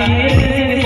हरे